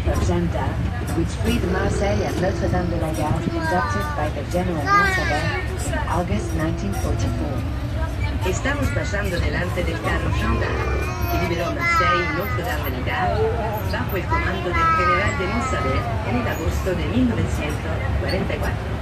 ship of d'Arc, which freed Marseille and Notre-Dame de la Garde, conducted by the General Monsalve in August 1944. Estamos pasando delante del carro Jean d'Arc, que liberó Marseille y Notre-Dame de la Garde bajo el comando del general de Montsalvet en el agosto de 1944.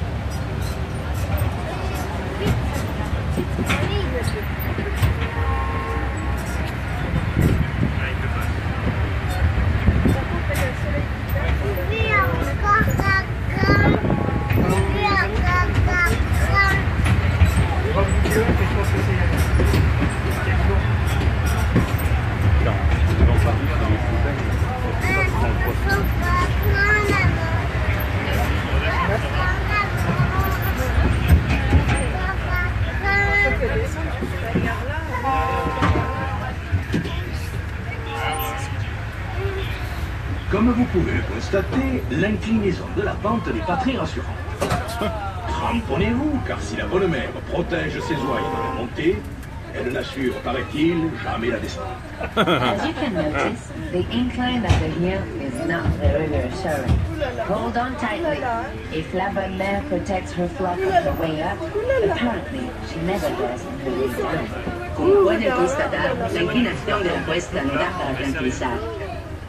Comme vous pouvez le constater, l'inclinaison de la pente n'est pas très rassurante. Cramponnez-vous, car si la bonne mère protège ses ouailles dans la montée, elle n'assure, paraît-il, jamais la descente. As you can notice, the incline of the hill not very reassuring. Hold on tightly. If La Bonne Mère protects her flock on the way up, apparently she never does on her way down. Como pueden constatar, la inclinación de la cuesta no da para tranquilizar.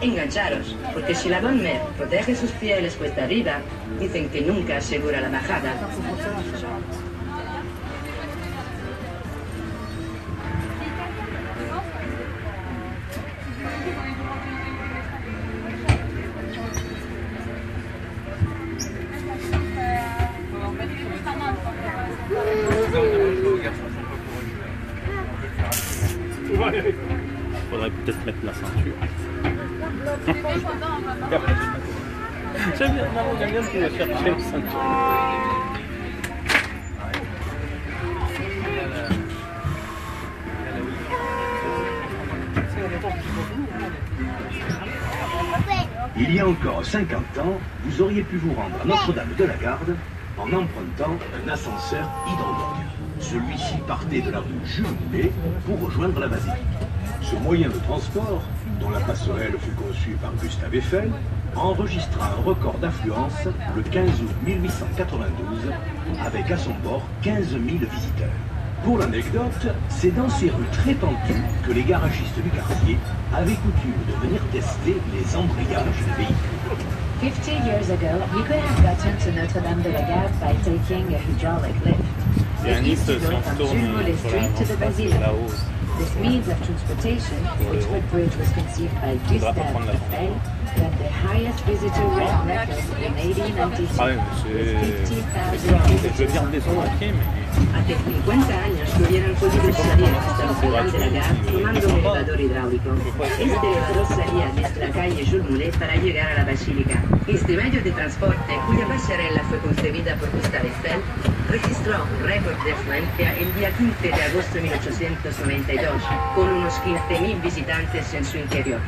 Engancharos, porque si la Mère protege sus fieles cuesta arriba, dicen que nunca asegura la bajada. Faudrait peut-être mettre la ceinture. J'aime bien, non, j'aime bien que chercher la ceinture. Il y a encore 50 ans, vous auriez pu vous rendre à Notre-Dame de la Garde en empruntant un ascenseur hydraulique. Celui-ci partait de la rue Jules pour rejoindre la basilique. Ce moyen de transport, dont la passerelle fut conçue par Gustave Eiffel, enregistra un record d'affluence le 15 août 1892 avec à son bord 15 000 visiteurs. Pour l'anecdote, c'est dans ces rues très pentues que les garagistes du quartier avaient coutume de venir tester les embrayages des véhicules. 50 years ago, you could have gotten to Notre-Dame de la Garde by taking a hydraulic lift. Et un It used to se go from tourne Jules Mollet sur la Street to the Basilica. là-haut. This means of transportation, which footbridge was conceived by Faudra pas Gustave prendre la Eiffel, had the highest visitor rate record in 1892. Ah ouais, mais with c'est... 50,000 Je veux visitors bien on descendre board. à pied, mais... Hace 50 años que hubieran podido salir hasta el final de la Garde tomando un elevador hidráulico. Este elevador salía desde la calle Jules Moulet para llegar a la Basílica. Este medio de transporte, cuya pasarela fue concebida por Gustave Eiffel, registró un récord de afluencia el día 15 de agosto de 1892, con unos 15.000 visitantes en su interior.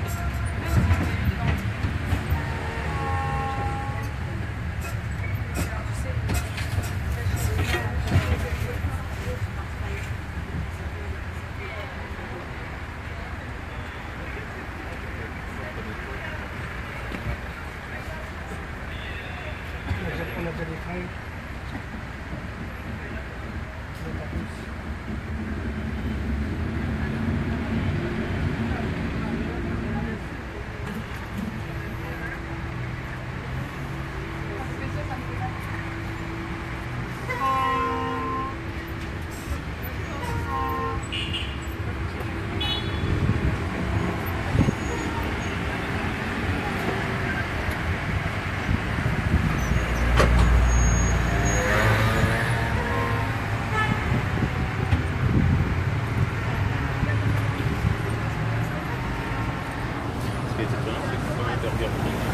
Ce qui est étonnant, c'est que comme un Burger King, je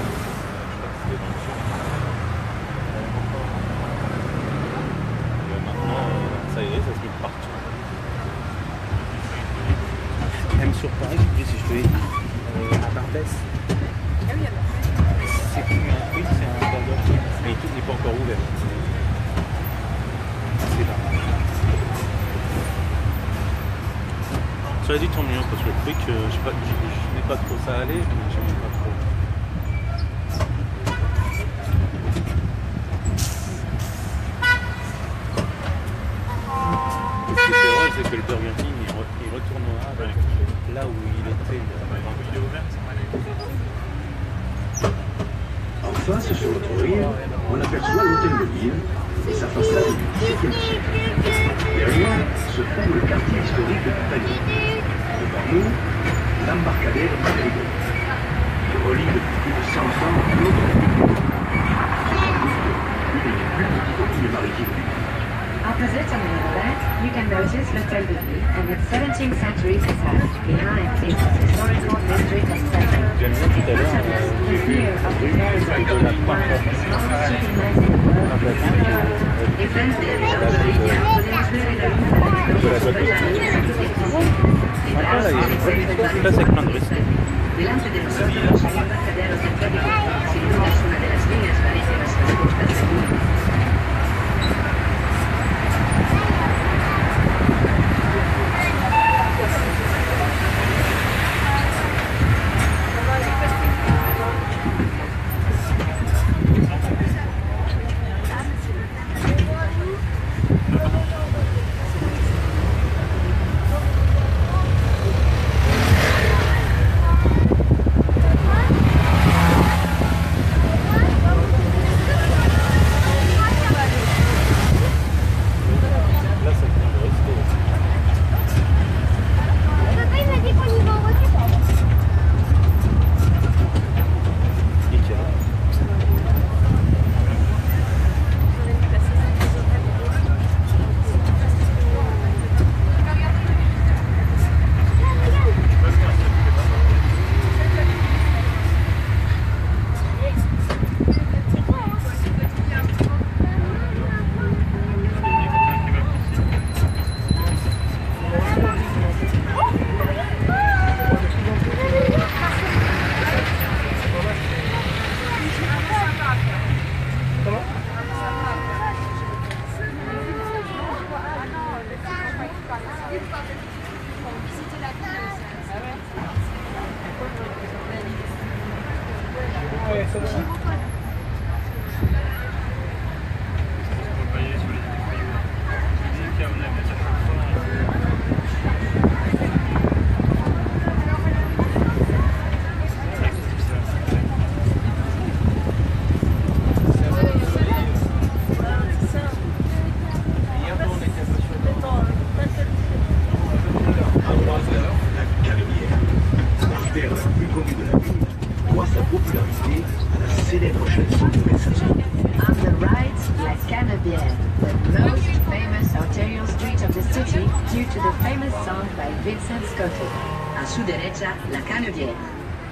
crois que c'était dans le sud. Et maintenant, ça y est, ça se met partout. Même sur Paris, je dis, si je te dis, euh, à Barbès. C'est plus un oui, c'est un Burger King, mais tout n'est pas encore ouvert. Cela dit, tant mieux, parce que le truc, euh, je n'ai pas, pas trop ça aller, mais j'aimais pas trop. Ce qui est c'est que le Burger King, il, re, il retournera ouais. là où il était. En face, sur notre rire, on aperçoit l'hôtel de ville et sa façade du 17 siècle. Le quartier historique du Panier. Devant nous, l'embarcadère Madrigal, qui relie plus de 100 ans l'autre. Opposite on the river, you can notice l'Hôtel de Ville and its 17th century facade. Behind the historical district of de. Delante de nosotros hay un de plástico, sin es una de las líneas marítimas más importantes del mundo. La célèbre chanson de. On the right, La Canebière, the most famous arterial street of the city due to the famous song by Vincent Scotto. A su derecha, la Canebière,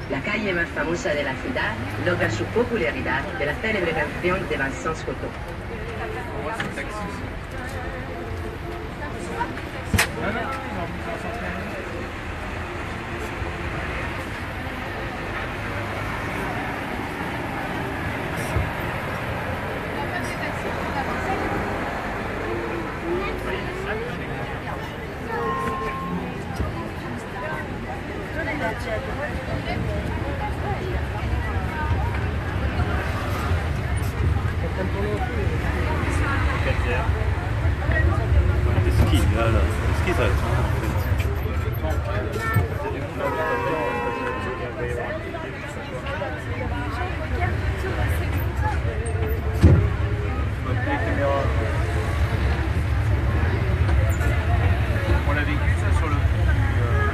la calle más famosa de la ciudad, logra su popularidad de la célebre canción de Vincent Scotto. Fait. On l'a vécu ça sur le pont du euh,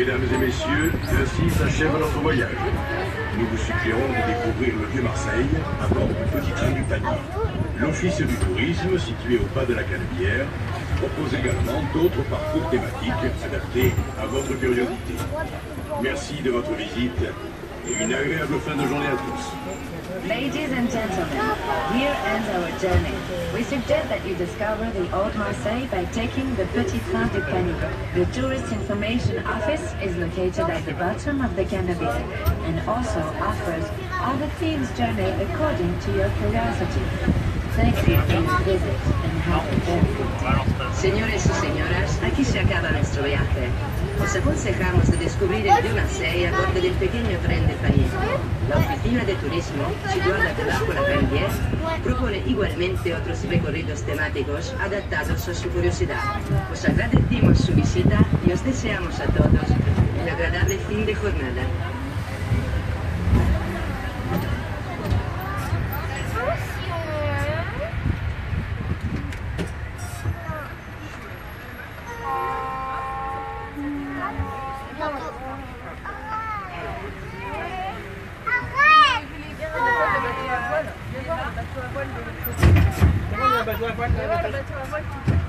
Mesdames et messieurs, ainsi s'achève notre voyage. Nous vous suggérons de découvrir le vieux Marseille à bord du petit train du panier. L'Office du tourisme, situé au pas de la Canebière, propose également d'autres parcours thématiques adaptés à votre curiosité. Merci de votre visite et une agréable fin de journée à tous. Ladies and gentlemen, here ends our journey. We suggest that you discover the Old Marseille by taking the Petit Train du Panier. The Tourist Information Office is located at the bottom of the Canopy and also offers the themes journey according to your curiosity. Thank you for your visit and have a very good day. Señores y señoras, aquí se acaba nuestro viaje. Os aconsejamos de descubrir el Río Marseille a bordo del pequeño tren de Panier. La oficina de turismo, situada debajo la Canebière, propone igualmente otros recorridos temáticos adaptados a su curiosidad. Os agradecemos su visita y os deseamos a todos un agradable fin de jornada. بچوا